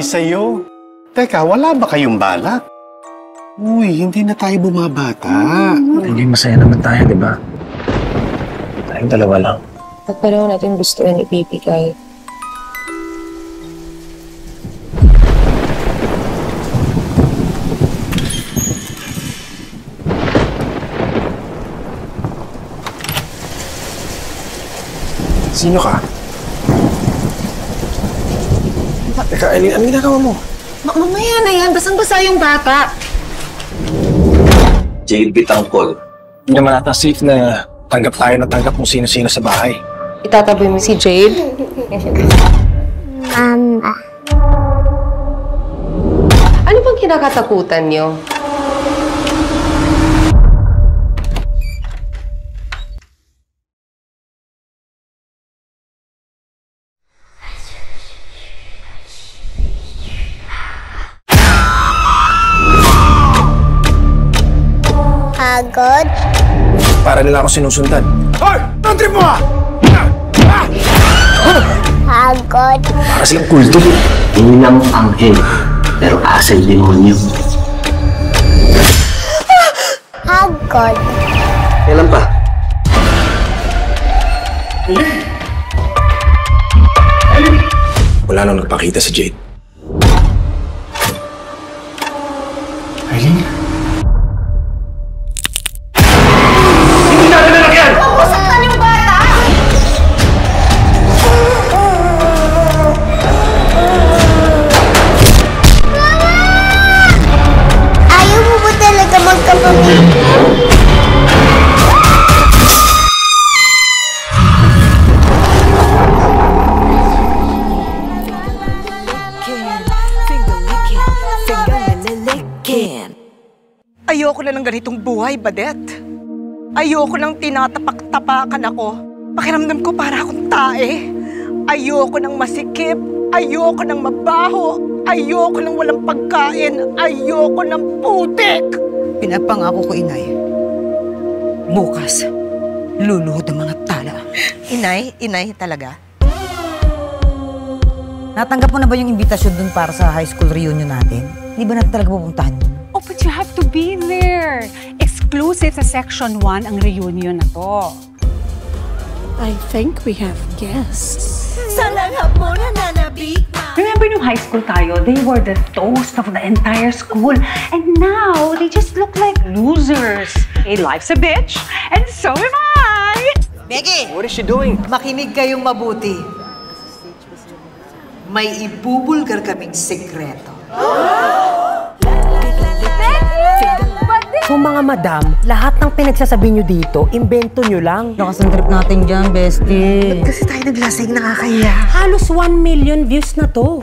bagay sa'yo. Teka, wala ba kayong balak? Uy, hindi na tayo bumabata. Hindi masaya naman tayo, di ba? Tayong dalawa lang. At pareho natin gusto yan ibibigay. Sino ka? Teka, Aileen, anong ginagawa mo? Ma mamaya na yan, basang-basa yung bata. Jade Bitangkol. Hindi naman ata safe na tanggap tayo na tanggap kung sino-sino sa bahay. Itatabi mo si Jade? Mama. Ano bang kinakatakutan niyo? Pagod. Para nila ako sinusundan. Hoy! Anong trip mo ah? Pagod. Para silang kulto. Inang anghel, pero asal demonyo. Pagod. Kailan pa? Wala nang nagpakita si Jade. Ganitong buhay, Badet. Ayoko nang tinatapak-tapakan ako. Pakiramdam ko para akong tae. Ayoko nang masikip. Ayoko nang mabaho. Ayoko nang walang pagkain. Ayoko ng putik. Pinapangako ko, inay. Bukas, luluhod ang mga tala. Inay, inay talaga. Natanggap mo na ba yung imbitasyon dun para sa high school reunion natin? Hindi ba natin talaga pupuntahan yun? Oh, but you have to be there. Exclusive sa Section 1 ang reunion na to. I think we have guests. Remember nung high school tayo, they were the toast of the entire school. And now, they just look like losers. Hey, life's a bitch, and so am I! Becky! What is she doing? Makinig kayong mabuti. May ibubulgar kaming sekreto. So mga madam, lahat ng pinagsasabi nyo dito, imbento nyo lang. Lakas ang trip natin dyan, bestie. Kasi tayo naglasing nakakaya. Halos 1 million views na to.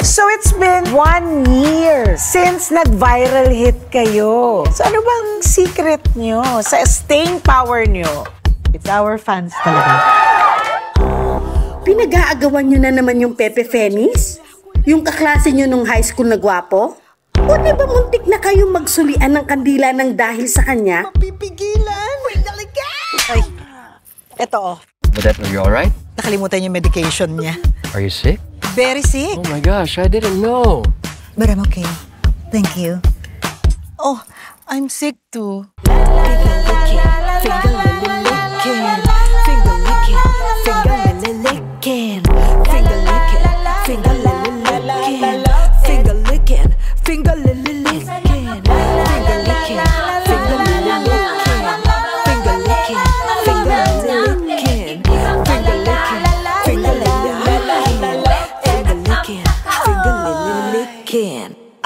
So it's been one year since nag-viral hit kayo. So ano bang secret nyo sa staying power nyo? It's our fans talaga. Pinag-aagawan nyo na naman yung Pepe Fenis? Yung kaklase nyo nung high school na gwapo? O di ba muntik na kayong magsulian ng kandila ng dahil sa kanya? Pipigilan! Ay, eto oh. But are you alright? Nakalimutan yung medication niya. Are you sick? Very sick. Oh my gosh, I didn't know. But I'm okay. Thank you. Oh, I'm sick too.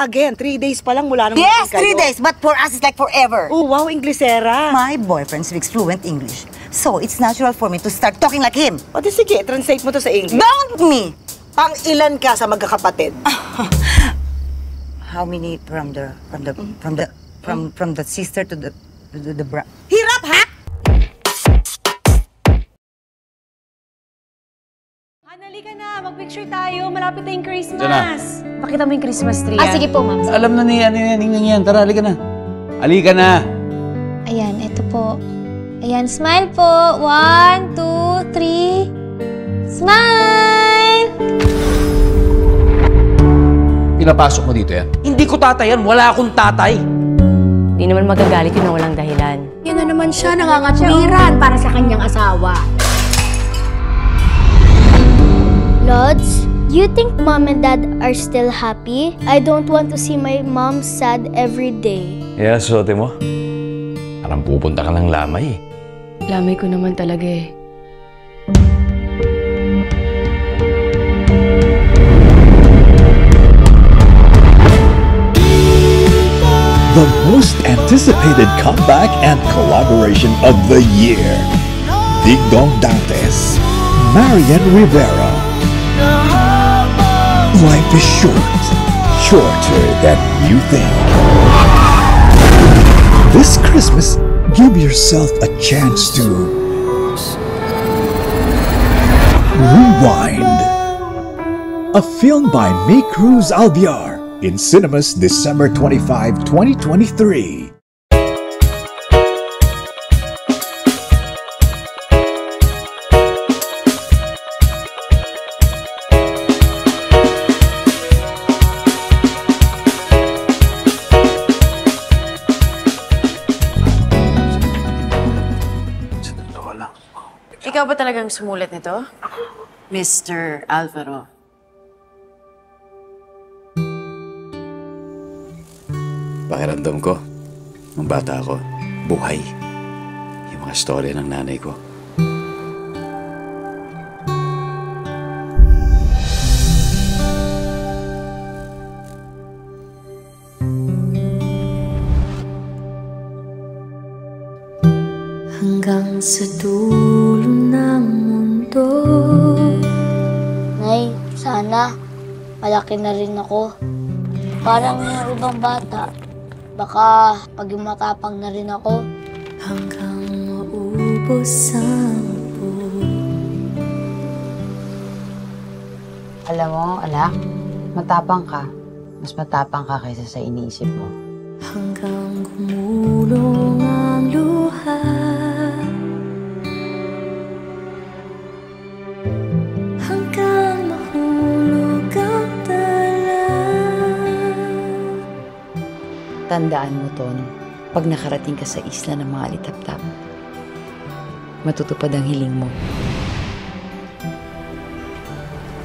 Again, three days pa lang mula nung Yes, three days, but for us, it's like forever. Oh, wow, Inglesera. My boyfriend speaks fluent English, so it's natural for me to start talking like him. O di sige, translate mo to sa English. Don't me! Pang ilan ka sa magkakapatid? How many from the from the from the from from the sister to the to the, the bra? Hirap, mag-picture tayo. Malapit na yung Christmas. Pakita mo yung Christmas tree. Ah, sige po, ma'am. Alam na ni ano yan, yan, yan. Tara, halika na. Halika na. Ayan, ito po. Ayan, smile po. One, two, three. Smile! Pinapasok mo dito yan? Hindi ko tatay yan. Wala akong tatay. Hindi naman magagalit yun na walang dahilan. Yun na naman siya, nangangatwiran para sa kanyang asawa. Lods, you think mom and dad are still happy? I don't want to see my mom sad every day. Yeah, sote mo. Parang pupunta ka ng lamay eh. Lamay ko naman talaga eh. The most anticipated comeback and collaboration of the year. Dig Dong Dantes, Marian Rivera. Life is short, shorter uh, than you think. This Christmas, give yourself a chance to rewind. A film by May Cruz Albiar in cinemas December 25, 2023. Talagang sumulat nito? Mr. Alvaro. Pakiramdam ko, nung bata ako, buhay. Yung mga storya ng nanay ko. Hanggang sa dulo malaki na rin ako. Parang yung ibang bata. Baka paging matapang na rin ako. Hanggang maubos ang Alam mo, anak, matapang ka. Mas matapang ka kaysa sa iniisip mo. Hanggang gumulong ang luha Tandaan mo, Ton, pag nakarating ka sa isla ng mga alitaptap, matutupad ang hiling mo.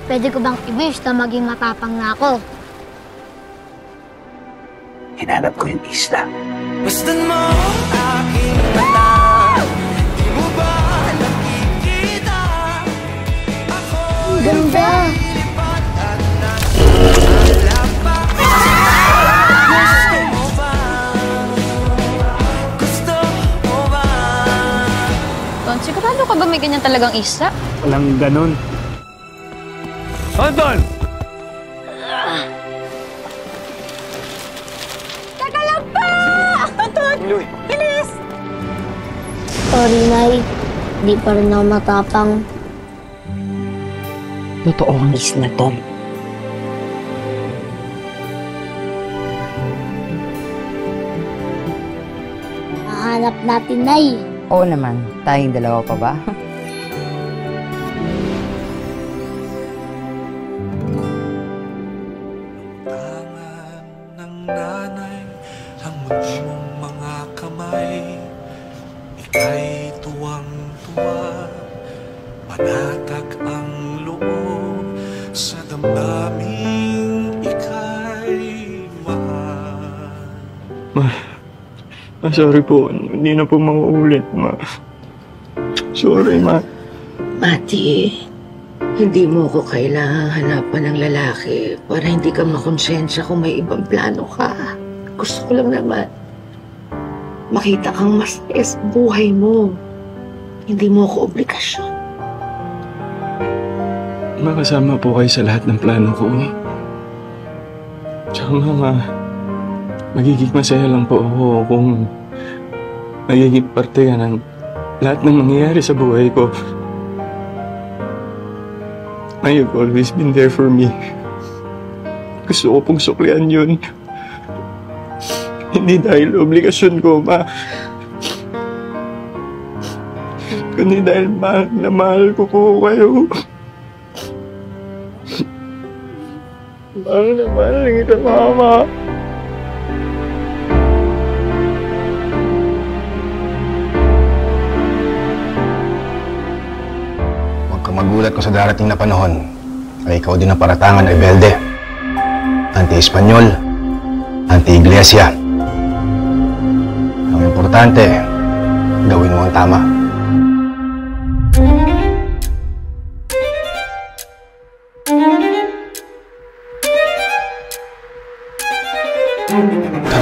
Pwede ko bang i-wish na maging matapang na ako? Hinanap ko yung isla. Basta mo aking mata Di mo ba nakikita Ako Ganda! Ton, sigurado ka ba may ganyan talagang isla? Walang ganun. Anton! Teka lang pa! Anton! Bilis! Sorry, Nay. Di pa rin ako matapang. Totoo ang isla, Ton. Mahanap natin, Nay. Oo naman, tayong dalawa pa ba? Panatag ang loob Sa damdaming ah, sorry po. Hindi na po mauulit, ma. Sorry, ma. Mati, hindi mo ko kailangang hanapan ng lalaki para hindi ka makonsensya kung may ibang plano ka. Gusto ko lang naman makita kang mas es buhay mo. Hindi mo ko obligasyon. Makasama po kayo sa lahat ng plano ko. Tsaka nga, ma, magiging masaya lang po ako kung magiging parte ka ng lahat ng nangyayari sa buhay ko. You've always been there for me. Gusto ko pong suklian yun. Hindi dahil obligasyon ko, ma. kundi dahil mahal na mahal ko po kayo. mahal na mahal kita, Mama. Huwag magulat ko sa darating na panahon ay ikaw din ang paratangan rebelde. Anti-Espanyol, anti-Iglesia. Ang importante, gawin mo ang tama.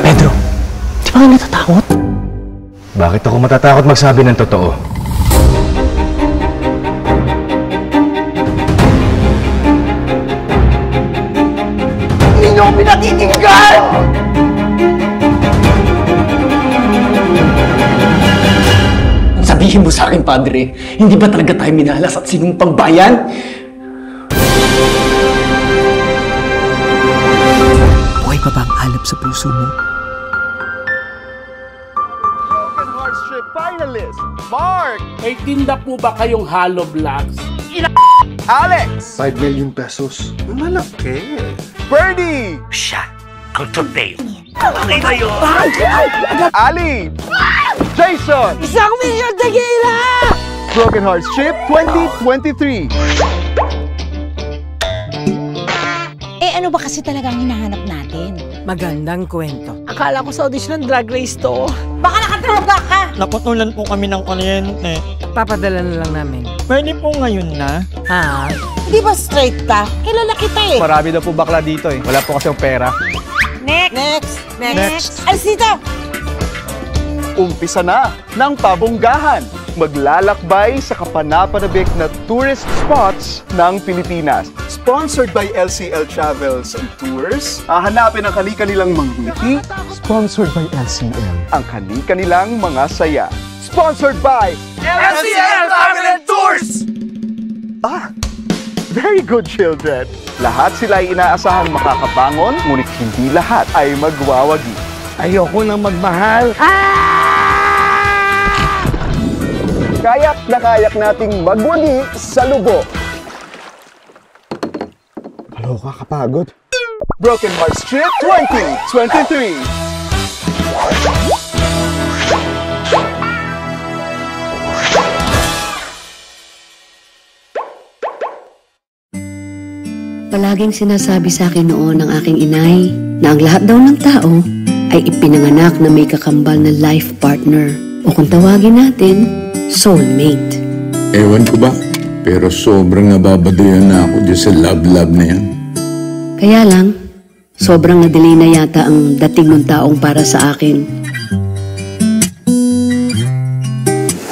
Pedro, di ba ka natatakot? Bakit ako matatakot magsabi ng totoo? Hindi niyo ako pinatitinggan! Sabihin mo sa akin, Padre, hindi ba talaga tayo minalas at sinumpang bayan? Buhay pa ba ang alab sa puso mo? Finalist, Mark! May tinda po ba kayong hollow blocks? Alex! 5 million pesos. Malaki. Birdie! Siya ang torneo. Okay na yun! Ali! Jason! Isang milyon tequila! Broken Hearts Trip 2023. Eh ano ba kasi talagang hinahanap natin? Magandang kwento. Akala ko sa audition ng Drag Race to. Baka nakatroga ka! Naputulan po kami ng kuryente. Papadala na lang namin. Pwede po ngayon na. Ha? Di ba straight ka? Kilala kita eh. Marami daw po bakla dito eh. Wala po kasi yung pera. Next! Next! Next! Next. Alis dito! Umpisa na ng pabonggahan. Maglalakbay sa kapanapanabik na tourist spots ng Pilipinas. Sponsored by LCL Travels and Tours. Hahanapin ang kani-kanilang mga ngiti. Sponsored by LCL. Ang kani-kanilang mga saya. Sponsored by LCL Travel and Tours! Ah, very good children. Lahat sila ay inaasahang makakabangon, ngunit hindi lahat ay magwawagi. Ayoko nang magmahal. Kayak na kayak nating magwagi sa lubo. Kaloka kapagod. Broken Hearts Trip 2023. Palaging sinasabi sa akin noon ng aking inay na ang lahat daw ng tao ay ipinanganak na may kakambal na life partner o kung tawagin natin, soulmate. Ewan ko ba, pero sobrang nababadayan na ako dyan sa love-love na yan. Kaya lang, sobrang na-delay na yata ang dating ng taong para sa akin.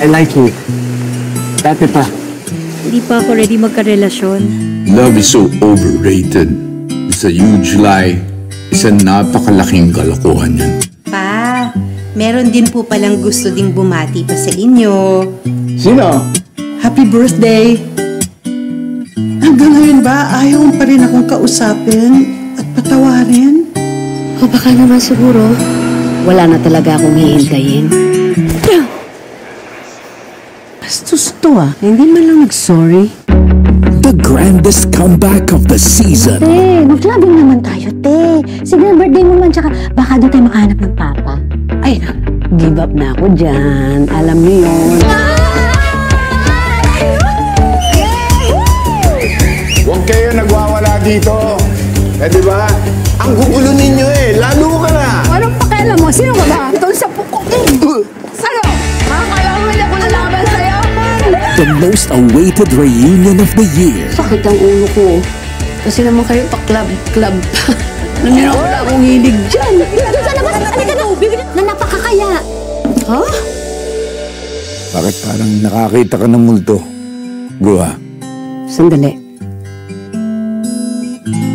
I like you. Dati pa. Hindi pa ako ready magkarelasyon. Love is so overrated. It's a huge lie. Isa napakalaking kalokohan yan. Pa, meron din po palang gusto ding bumati pa sa inyo. Sino? Happy birthday! Hanggang ngayon ba, ayaw pa rin akong kausapin at patawarin? O baka naman siguro, wala na talaga akong hihintayin. To ah. Hindi man lang nag-sorry. The grandest comeback of the season. Te, mag-clubbing naman tayo, te. Sige na, birthday mo man, tsaka baka doon tayo makahanap ng papa. Ay, give up na ako dyan. Alam niyo yun. Huwag kayo nagwawala dito. Eh, di ba? Ang gugulo ninyo eh. Lalo ka na. Anong pakialam mo? Sino ka ba? Doon sa puko. The most awaited reunion of the year. Sakit ang ulo ko. Kasi naman kayo pa club, club. Alam niyo na wala akong hilig dyan. Sa labas, halika na. Na napakakaya. Ha? Bakit parang nakakita ka ng multo? Go ha. Sandali.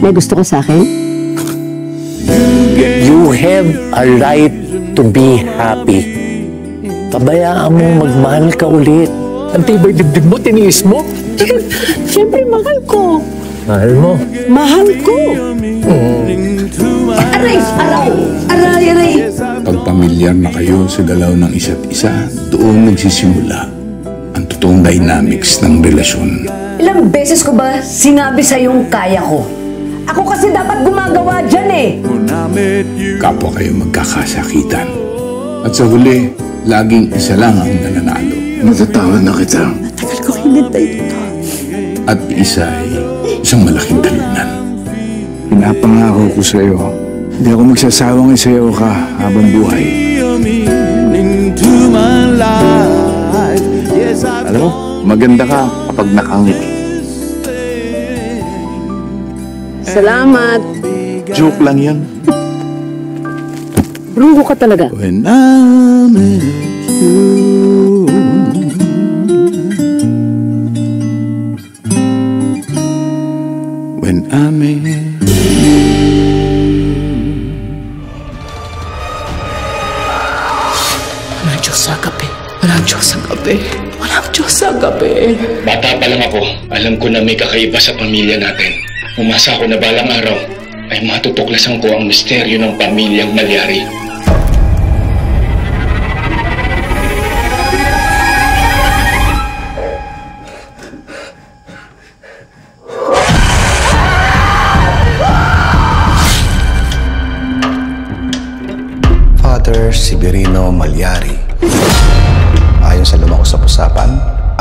May gusto ka sa akin? You have a right to be happy. Pabayaan mo magmahal ka ulit. Ang tibay dibdib mo, tiniis mo. Siyempre, mahal ko. Mahal mo. Mahal ko. Aray! Aray! Aray! Aray! Pag pamilyar na kayo sa galaw ng isa't isa, doon nagsisimula totoong dynamics ng relasyon. Ilang beses ko ba sinabi sa yung kaya ko? Ako kasi dapat gumagawa dyan eh. Kapwa kayo magkakasakitan. At sa huli, laging isa lang ang nananalo. Matatawad na kita. Tagal ko hinintay dito. At isa ay isang malaking talunan. Pinapangako ko sa iyo, hindi ako magsasawang isayaw ka habang buhay. Alam mo, maganda ka kapag nakangiti. Salamat. Joke lang yan. Bruho ka talaga. When I'm in you. In Walang Diyos sa gabi. Walang Diyos sa gabi. Walang Diyos sa gabi. Bata pa lang ako, alam ko na may kakaiba sa pamilya natin. Umasa ako na balang araw ay matutuklasan ko ang misteryo ng pamilyang Malyari.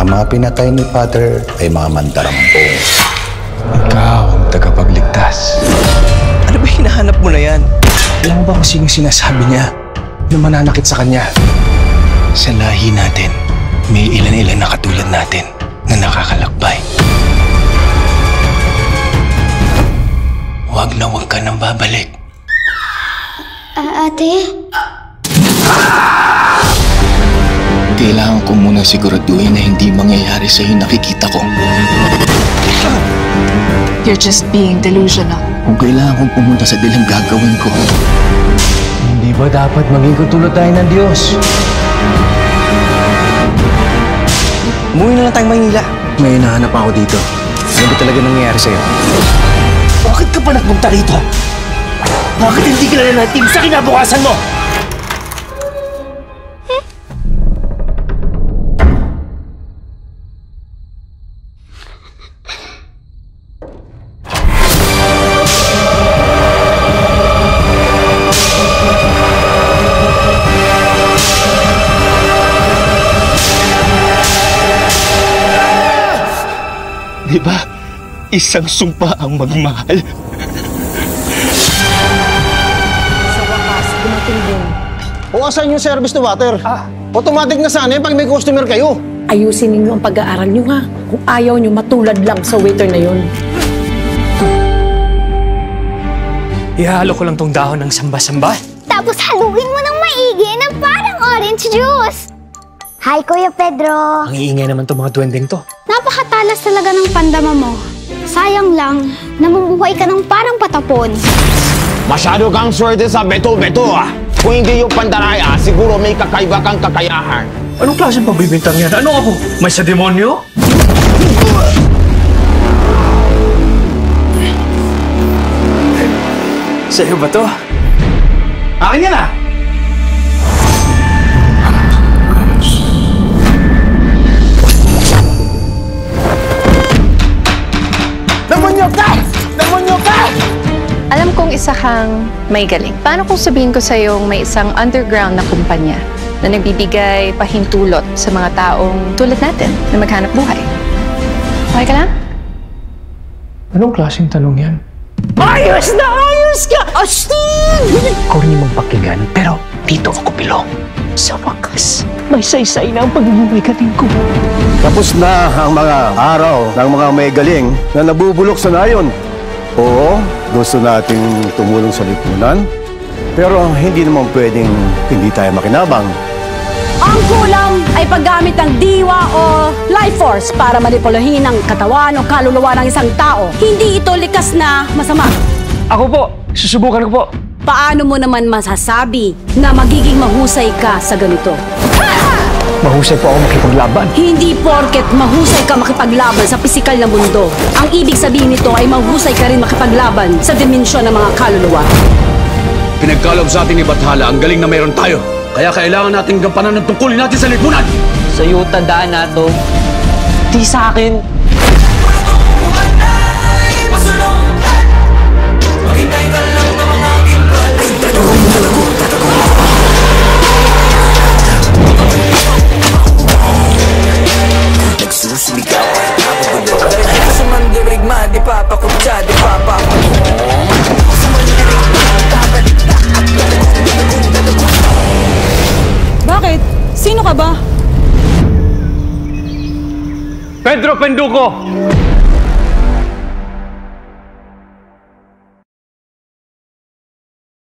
Ang mga pinatay ni Father ay mga mandarampo. Ikaw ang tagapagligtas. Ano ba hinahanap mo na yan? Alam mo ba kung sino sinasabi niya na mananakit sa kanya? Sa lahi natin, may ilan-ilan na katulad natin na nakakalakbay. Huwag na huwag ka nang babalik. Ah, ate? Kailangan ko muna siguraduhin na hindi mangyayari sa yung nakikita ko. You're just being delusional. Kung kailangan kong pumunta sa dilim, gagawin ko. Hindi ba dapat maging katulad tayo ng Diyos? Umuwi na lang tayong Maynila. May hinahanap ako dito. Ano ba talaga nangyayari sa'yo? Bakit ka pa nagpunta rito? Bakit hindi ka na natin sa kinabukasan mo? Isang sumpa ang magmahal. Sa wakas, dumating din. O asan yung service to water? Automatic na sana yun pag may customer kayo. Ayusin ninyo ang pag-aaral nyo ha. Kung ayaw nyo, matulad lang sa waiter na yun. Ihalo ko lang tong dahon ng samba-samba. Tapos haluin mo ng maigi na parang orange juice. Hi, Kuya Pedro. Ang iingay naman tong mga duwendeng to. Napakatalas talaga ng pandama mo. Sayang lang, namumuhay ka ng parang patapon. Masyado kang swerte sa beto-beto ah. Kung hindi yung pandaraya, siguro may kakaiba kang kakayahan. Anong klaseng pagbibintang yan? Ano ako? May sa demonyo? Sa'yo ba to? Akin yan ah! Isa kang may galing. Paano kung sabihin ko sa'yo may isang underground na kumpanya na nagbibigay pahintulot sa mga taong tulad natin na maghanap buhay? Okay ka lang? Anong klaseng tanong yan? Ayos na ayos ka! Astig! Corny mong pakinggan, pero dito ako pilong. Sa wakas, may saysay na ang pagiging galing ko. Tapos na ang mga araw ng mga may galing na nabubulok sa nayon. Oo, gusto nating tumulong sa lipunan. Pero hindi naman pwedeng hindi tayo makinabang. Ang kulang ay paggamit ng diwa o life force para manipulahin ang katawan o kaluluwa ng isang tao. Hindi ito likas na masama. Ako po, susubukan ko po. Paano mo naman masasabi na magiging mahusay ka sa ganito? Mahusay po ako makipaglaban. Hindi porket mahusay ka makipaglaban sa pisikal na mundo. Ang ibig sabihin nito ay mahusay ka rin makipaglaban sa dimensyon ng mga kaluluwa. Pinagkalob sa ating ni Bathala ang galing na mayroon tayo. Kaya kailangan nating gampanan ng tungkulin natin sa lipunan. So yung tandaan na to, Di sa akin. Papakutsa, di papakutsa Bakit? Sino ka ba? Pedro Penduko!